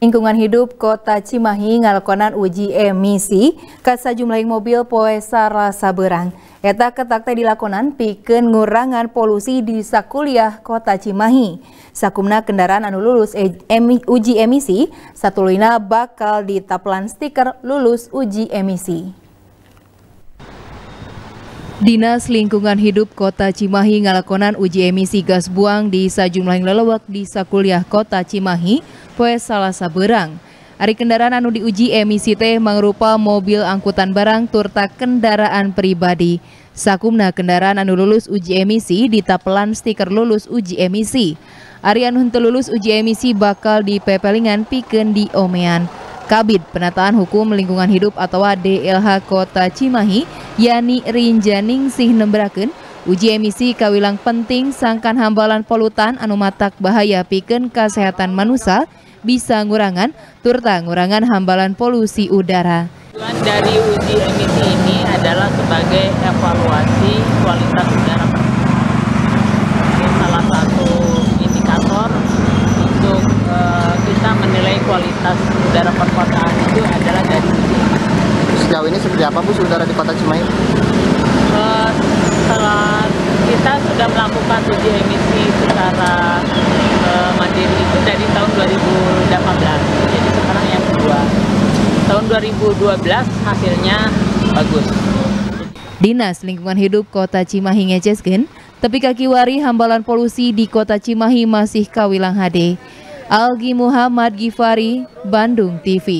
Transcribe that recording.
Lingkungan hidup Kota Cimahi ngalakonan uji emisi ke sejumlah mobil poe sarasa berang. Eta ketak teh dilakonan pikeun ngurangan polusi di sakuliah Kota Cimahi. Sakumna kendaraan anu lulus e emi, uji emisi, satulina bakal ditaplan stiker lulus uji emisi. Dinas Lingkungan Hidup Kota Cimahi ngalakonan uji emisi gas buang di sejumlah lelewak di sakuliah Kota Cimahi poe salasa berang. Ari kendaraan anu diuji emisi teh mangrupa mobil angkutan barang turta kendaraan pribadi. Sakumna kendaraan anu lulus uji emisi ditapelan stiker lulus uji emisi. Ari anu lulus uji emisi bakal dipepelingan pikeun di omean. Kabid Penataan Hukum Lingkungan Hidup atau DLH Kota Cimahi Yani Rinjaning sih nembrakeun uji emisi kawilang penting sangkan hambalan polutan anu matak bahaya pikeun kesehatan manusia bisa ngurangan turta ngurangan hambalan polusi udara. Tujuan dari uji emisi ini adalah sebagai evaluasi kualitas udara. Salah satu indikator untuk uh, kita menilai kualitas udara perkotaan itu adalah. Sejauh ini seperti apa Bu udara di Kota Cimahi? Uh, setelah kita sudah melakukan uji emisi secara uh, mandiri itu dari tahun 2018 jadi sekarang yang kedua tahun 2012 hasilnya bagus Dinas Lingkungan Hidup Kota Cimahi ngeceskeun tapi kaki wari hambalan polusi di Kota Cimahi masih kawilang HD. Algi Muhammad Gifari, Bandung TV.